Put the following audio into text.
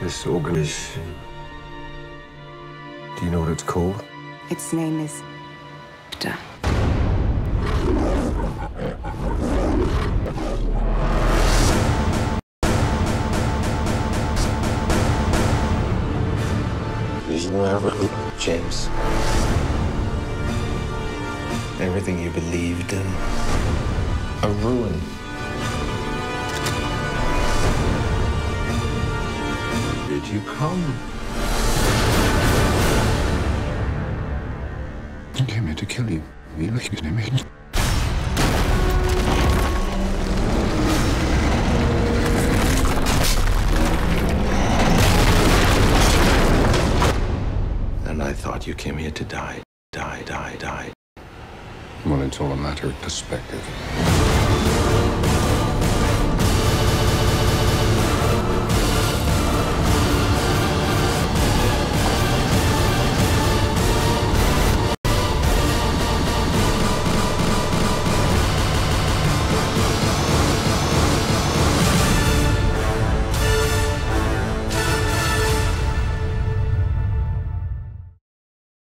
this organ is. Do you know what it's called? Its name is. Duh. Did you James? Everything you believed in, a ruin. Did you come? I came here to kill you. You like it, me. And I thought you came here to die. Die, die, die. Well, it's all a matter of perspective.